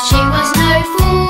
She was no fool.